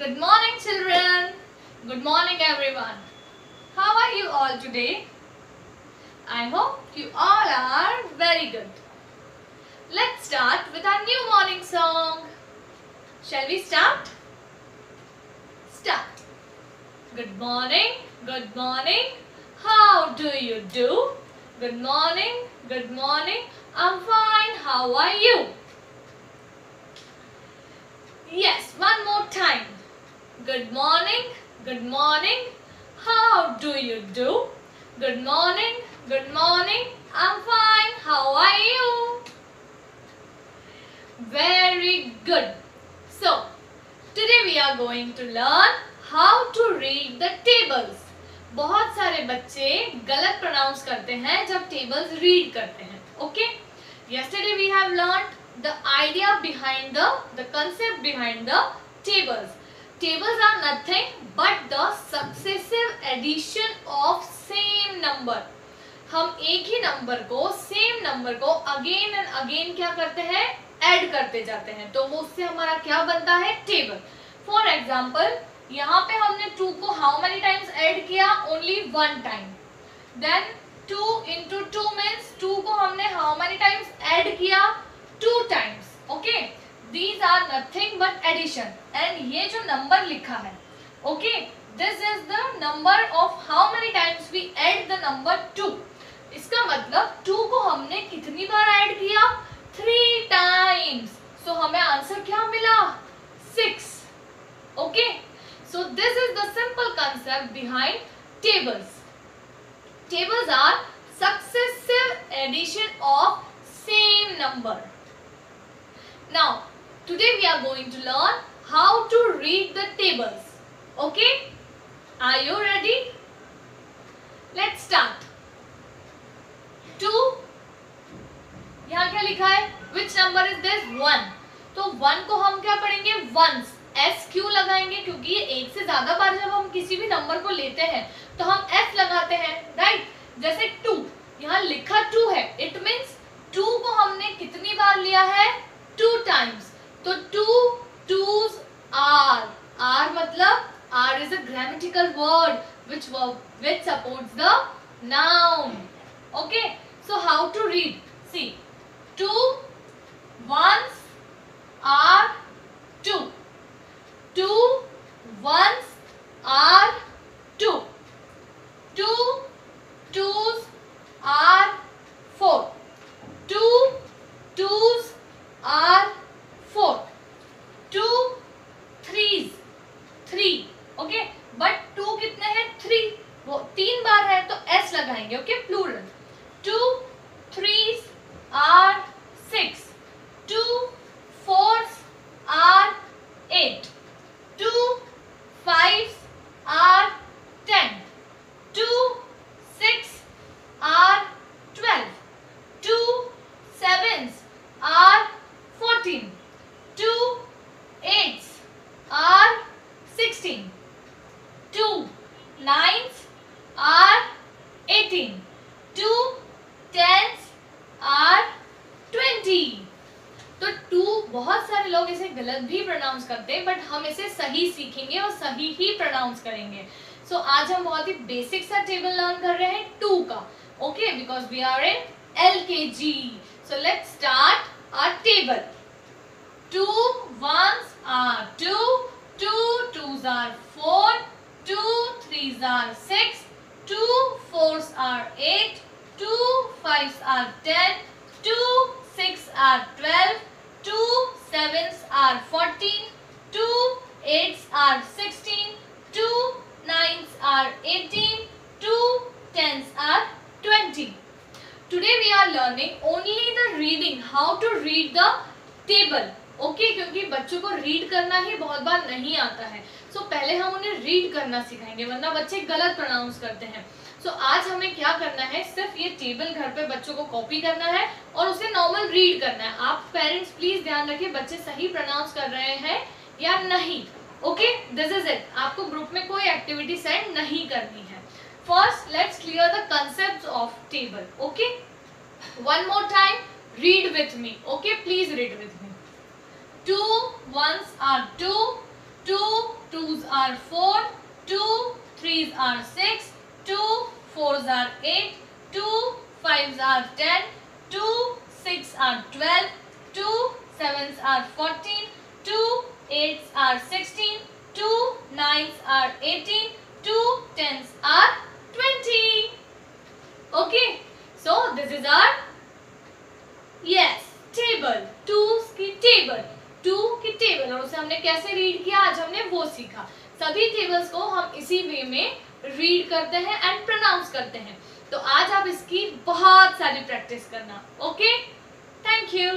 Good morning, children. Good morning, everyone. How are you all today? I hope you all are very good. Let's start with our new morning song. Shall we start? Start. Good morning, good morning. How do you do? Good morning, good morning. I'm fine. How are you? Yes, one more time. Good morning, good morning. How do you do? Good morning, good morning. I'm fine. How are you? Very good. So, today we are going to learn how to read the tables. बहुत सारे बच्चे गलत pronounce करते हैं जब tables read करते हैं okay yesterday we have learned the idea behind the the concept behind the tables tables are nothing but the successive addition of same number. हम एक ही नंबर को सेम नंबर को अगेन एंड अगेन क्या करते हैं? ऐड करते जाते हैं। तो वो उससे हमारा क्या बनता है? टेबल फॉर एग्ज़ाम्पल यहाँ पे हमने टू को हाउ मेनी टाइम्स ऐड किया? Only one time then two into two means two को हमने हाउ मेनी टाइम्स ऐड किया? Two times okay these are nothing but addition and ये जो नंबर लिखा है okay this is the number of how many times we add the number two इसका मतलब two को हमने कितनी बार ऐड किया? थ्री टाइम्स सो हमें आंसर क्या मिला? Six okay so this is the simple concept behind tables tables are successive addition of same number. Now today we are going to learn how to read the tables. Okay? Are you ready? Let's start. Two यहाँ क्या लिखा है? Which number is this one तो one को हम क्या पढ़ेंगे? Once S क्यों लगाएँगे? क्योंकि ये एक से ज़्यादा बार जब हम किसी भी नंबर को लेते हैं तो हम एस लगाते हैं राइट जैसे टू यहाँ लिखा टू है. इट मीन्स टू को हमने कितनी बार लिया है? टू टाइम्स तो टू टूज आर आर मतलब are is a grammatical word which which support the noun okay so how to read see two ones are two two ones are two two twos are four two twos are four two threes three okay but two कितने हैं three वो तीन बार है तो s लगाएँगे okay plural two threes are six two fours are eight two fives are ten two six are twelve two sevens are fourteen two eights are sixteen two nines are eighteen two tens are twenty तो two बहुत सारे लोग इसे गलत भी pronounce करते हैं but हम इसे सही सीखेंगे और सही ही प्रोनाउंस करेंगे। सो so, आज हम बहुत ही बेसिक सा टेबल लर्न कर रहे हैं टू का। Okay because we are in L K G so let start our table two ones are two two twos are four two threes are six two fours are eight, two fives are ten, two six are twelve, two sevens are fourteen, two eights are sixteen, two nines are eighteen, two tens are twenty. Today we are learning only the reading, how to read the table. Okay okay, क्योंकि बच्चों को read करना ही बहुत बार नहीं आता है सो so, पहले हम उन्हें रीड करना सिखाएँगे वरना बच्चे गलत प्रोनाउंस करते हैं सो आज हमें क्या करना है? सिर्फ़ ये टेबल घर पे बच्चों को कॉपी करना है और उसे नॉर्मल रीड करना है। आप पेरेंट्स प्लीज़ ध्यान रखिए बच्चे सही प्रोनाउंस कर रहे हैं या नहीं। ओके दिस इज़ इट आपको ग्रुप में कोई एक्टिविटी सेंड नहीं करनी है। First let's clear the concept of table okay one more time read with me okay please read with me two ones are two two twos are four two threes are six, two fours are eight, two fives are ten, two six are twelve, two sevens are fourteen, two eights are sixteen, two nines are eighteen, two tens are twenty. Okay, so this is our yes table. Twos की table. Two की table और उसे हमने कैसे read किया आज हमने वो सीखा सभी टेबल्स को हम इसी वे में रीड करते हैं एंड प्रोनाउंस करते हैं। तो आज आप इसकी बहुत सारी प्रैक्टिस करना ओके थैंक यू